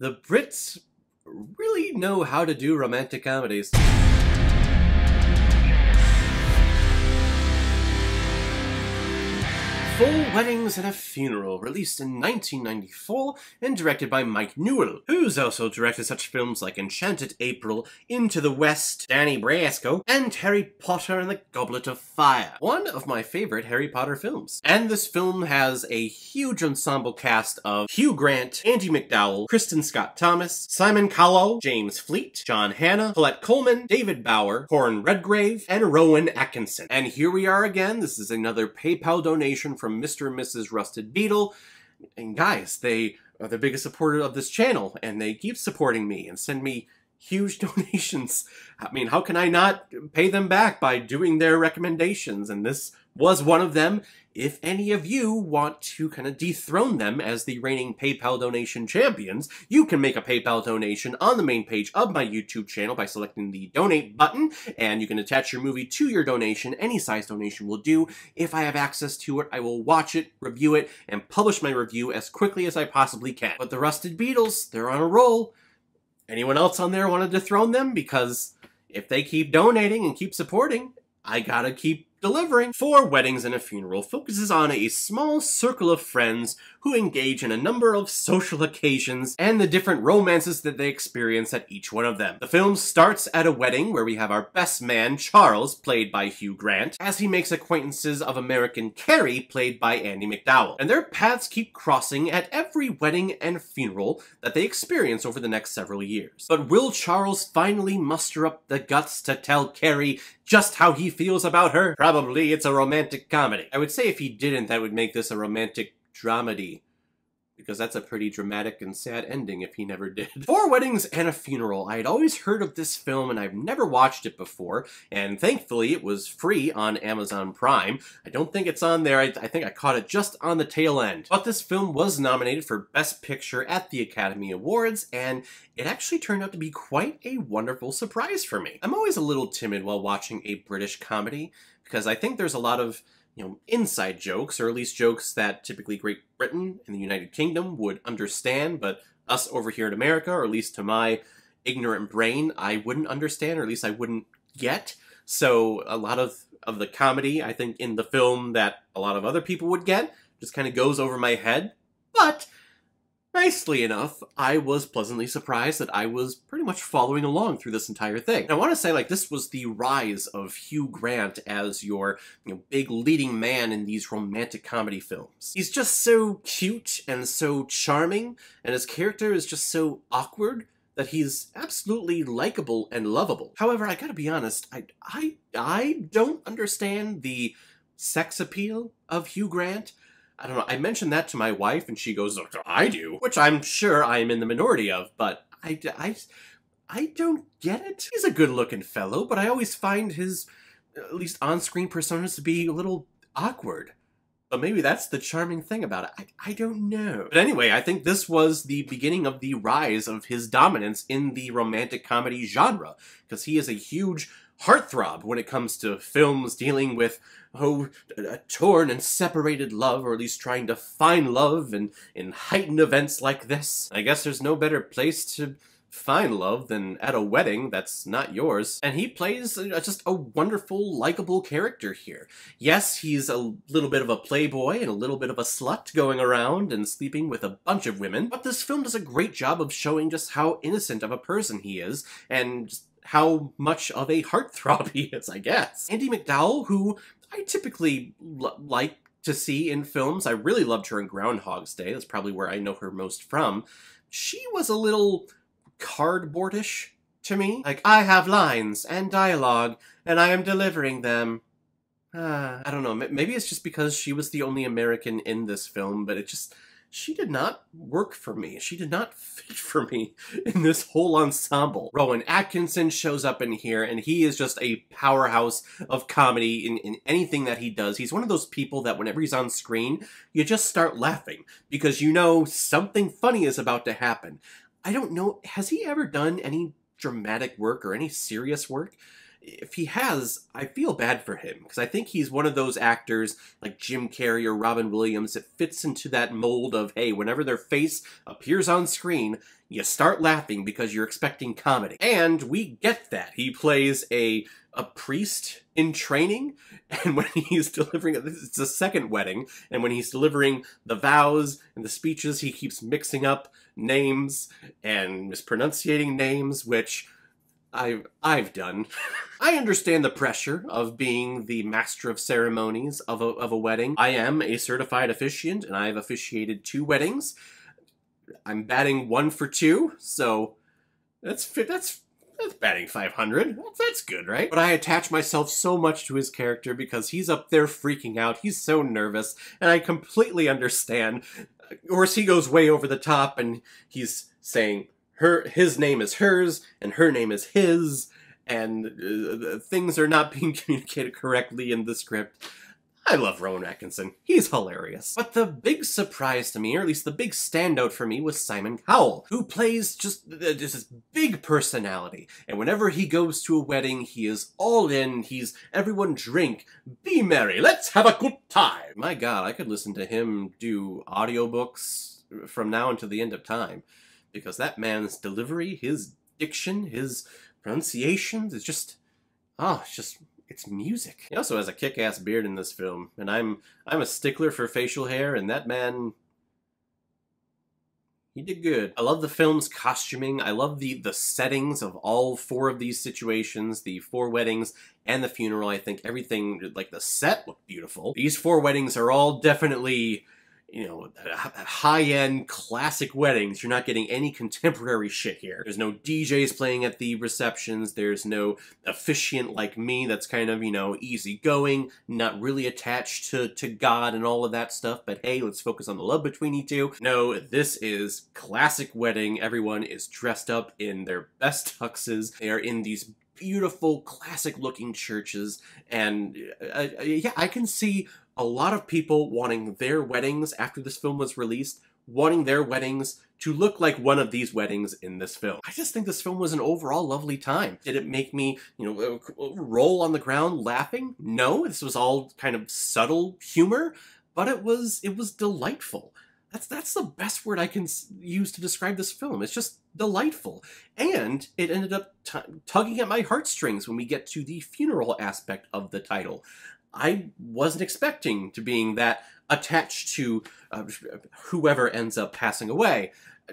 The Brits really know how to do romantic comedies. Four Weddings and a Funeral, released in 1994 and directed by Mike Newell, who's also directed such films like Enchanted April, Into the West, Donnie Brasco, and Harry Potter and the Goblet of Fire, one of my favorite Harry Potter films. And this film has a huge ensemble cast of Hugh Grant, Andie MacDowell, Kristen Scott Thomas, Simon Callow, James Fleet, John Hannah, Charlotte Coleman, David Bower, Corin Redgrave, and Rowan Atkinson. And here we are again, this is another PayPal donation from from Mr. and Mrs. Rusted Beetle. And guys, they are the biggest supporter of this channel, and they keep supporting me and send me huge donations. I mean, how can I not pay them back by doing their recommendations? And this was one of them. If any of you want to kind of dethrone them as the reigning PayPal donation champions, you can make a PayPal donation on the main page of my YouTube channel by selecting the donate button, and you can attach your movie to your donation. Any size donation will do. If I have access to it, I will watch it, review it, and publish my review as quickly as I possibly can. But the Rusted Beetles, they're on a roll. Anyone else on there want to dethrone them? Because if they keep donating and keep supporting, I gotta keep delivering. Four Weddings and a Funeral focuses on a small circle of friends who engage in a number of social occasions and the different romances that they experience at each one of them. The film starts at a wedding where we have our best man, Charles, played by Hugh Grant, as he makes acquaintances of American Carrie, played by Andie MacDowell. And their paths keep crossing at every wedding and funeral that they experience over the next several years. But will Charles finally muster up the guts to tell Carrie just how he feels about her? Probably it's a romantic comedy. I would say if he didn't, that would make this a romantic dramedy because that's a pretty dramatic and sad ending if he never did. Four Weddings and a Funeral. I had always heard of this film and I've never watched it before, and thankfully it was free on Amazon Prime. I don't think it's on there, I, I think I caught it just on the tail end. But this film was nominated for Best Picture at the Academy Awards, and it actually turned out to be quite a wonderful surprise for me. I'm always a little timid while watching a British comedy, because I think there's a lot of you know, inside jokes, or at least jokes that typically Great Britain and the United Kingdom would understand, but us over here in America, or at least to my ignorant brain, I wouldn't understand, or at least I wouldn't get. So a lot of, of the comedy, I think, in the film that a lot of other people would get just kind of goes over my head. But Nicely enough, I was pleasantly surprised that I was pretty much following along through this entire thing. And I want to say, like, this was the rise of Hugh Grant as your you know, big leading man in these romantic comedy films. He's just so cute and so charming, and his character is just so awkward that he's absolutely likable and lovable. However, I gotta be honest, I, I, I don't understand the sex appeal of Hugh Grant. I don't know. I mentioned that to my wife, and she goes, "I do," which I'm sure I am in the minority of. But I, I, I don't get it. He's a good-looking fellow, but I always find his, at least on-screen personas to be a little awkward. But maybe that's the charming thing about it. I, I don't know. But anyway, I think this was the beginning of the rise of his dominance in the romantic comedy genre, because he is a huge heartthrob when it comes to films dealing with oh a torn and separated love or at least trying to find love in in heightened events like this i guess there's no better place to find love than at a wedding that's not yours. And he plays just a wonderful, likable character here. Yes, he's a little bit of a playboy and a little bit of a slut going around and sleeping with a bunch of women, but this film does a great job of showing just how innocent of a person he is and how much of a heartthrob he is, I guess. Andie MacDowell, who I typically like to see in films, I really loved her in Groundhog's Day, that's probably where I know her most from, she was a little cardboardish to me. Like, I have lines and dialogue, and I am delivering them. Uh, I don't know, maybe it's just because she was the only American in this film, but it just she did not work for me. She did not fit for me in this whole ensemble. Rowan Atkinson shows up in here, and he is just a powerhouse of comedy in, in anything that he does. He's one of those people that whenever he's on screen, you just start laughing because you know something funny is about to happen. I don't know, has he ever done any dramatic work or any serious work? If he has, I feel bad for him because I think he's one of those actors like Jim Carrey or Robin Williams that fits into that mold of hey, whenever their face appears on screen, you start laughing because you're expecting comedy. And we get that. He plays a a priest in training and when he's delivering it's a second wedding and when he's delivering the vows and the speeches he keeps mixing up names and mispronunciating names which I've I've done. I understand the pressure of being the master of ceremonies of a, of a wedding. I am a certified officiant, and I've officiated two weddings. I'm batting one for two, so that's that's that's batting 500. That's, that's good, right? But I attach myself so much to his character because he's up there freaking out. He's so nervous, and I completely understand. Of course, he goes way over the top, and he's saying, her his name is hers and her name is his and uh, things are not being communicated correctly in the script. I love Rowan Atkinson. He's hilarious. But the big surprise to me, or at least the big standout for me, was Simon Callow, who plays just, uh, just this big personality. And whenever he goes to a wedding, he is all in. He's, everyone drink, be merry, let's have a good time. My god, I could listen to him do audiobooks from now until the end of time because that man's delivery, his diction, his pronunciations, is just, oh, it's just, it's music. He also has a kick-ass beard in this film, and I'm, I'm a stickler for facial hair, and that man, he did good. I love the film's costuming. I love the the settings of all four of these situations, the four weddings and the funeral. I think everything, like the set looked beautiful. These four weddings are all definitely you know, high-end classic weddings. You're not getting any contemporary shit here. There's no DJs playing at the receptions. There's no officiant like me that's kind of, you know, easygoing, not really attached to, to God and all of that stuff. But hey, let's focus on the love between you two. No, this is classic wedding. Everyone is dressed up in their best tuxes. They are in these beautiful classic looking churches and uh, uh, yeah i can see a lot of people wanting their weddings after this film was released, wanting their weddings to look like one of these weddings in this film. I just think this film was an overall lovely time. Did it make me, you know, roll on the ground laughing? No, this was all kind of subtle humor, but it was it was delightful. That's that's the best word I can use to describe this film. It's just delightful, and it ended up tugging at my heartstrings when we get to the funeral aspect of the title. I wasn't expecting to being that attached to uh, whoever ends up passing away.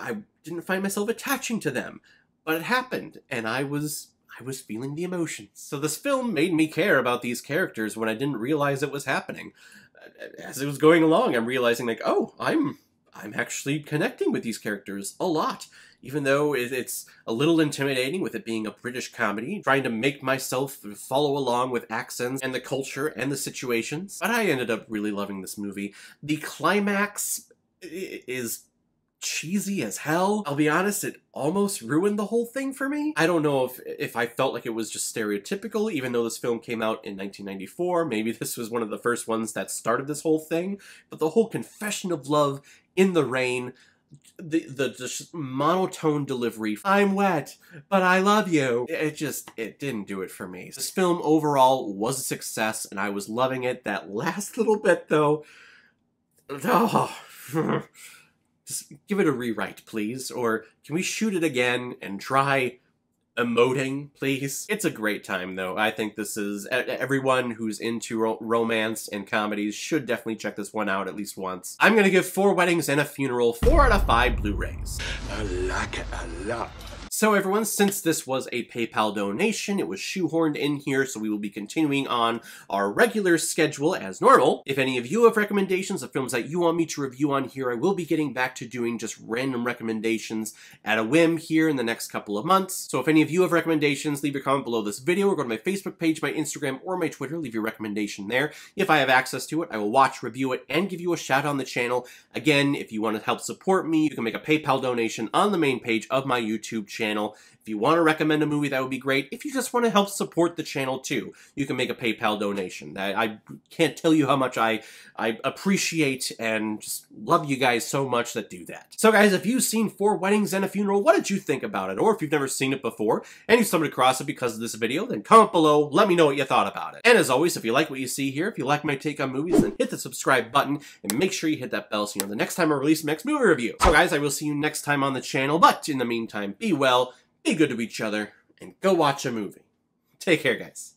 I didn't find myself attaching to them, but it happened, and I was I was feeling the emotions. So this film made me care about these characters when I didn't realize it was happening. As it was going along, I'm realizing like, oh, I'm I'm actually connecting with these characters a lot even though it's a little intimidating with it being a British comedy, trying to make myself follow along with accents and the culture and the situations. But I ended up really loving this movie. The climax is cheesy as hell. I'll be honest, it almost ruined the whole thing for me. I don't know if if I felt like it was just stereotypical, even though this film came out in 1994. Maybe this was one of the first ones that started this whole thing. But the whole confession of love in the rain, the, the the monotone delivery. I'm wet, but I love you. It just it didn't do it for me. This film overall was a success, and I was loving it. That last little bit, though, oh, just give it a rewrite, please. Or can we shoot it again and try emoting, please. It's a great time, though. I think this is everyone who's into ro romance and comedies should definitely check this one out at least once. I'm gonna give Four Weddings and a Funeral four out of five Blu-rays. I like it a lot. So everyone, since this was a PayPal donation, it was shoehorned in here, so we will be continuing on our regular schedule as normal. If any of you have recommendations of films that you want me to review on here, I will be getting back to doing just random recommendations at a whim here in the next couple of months. So if any of you have recommendations, leave your comment below this video, or go to my Facebook page, my Instagram, or my Twitter, leave your recommendation there. If I have access to it, I will watch, review it, and give you a shout on the channel. Again, if you want to help support me, you can make a PayPal donation on the main page of my YouTube channel channel If you want to recommend a movie, that would be great. If you just want to help support the channel too, you can make a PayPal donation. I, I can't tell you how much I, I appreciate and just love you guys so much that do that. So guys, if you've seen Four Weddings and a Funeral, what did you think about it? Or if you've never seen it before and you stumbled across it because of this video, then comment below, let me know what you thought about it. And as always, if you like what you see here, if you like my take on movies, then hit the subscribe button and make sure you hit that bell so you know the next time I release the next movie review. So guys, I will see you next time on the channel, but in the meantime, be well, be good to each other, and go watch a movie. Take care, guys.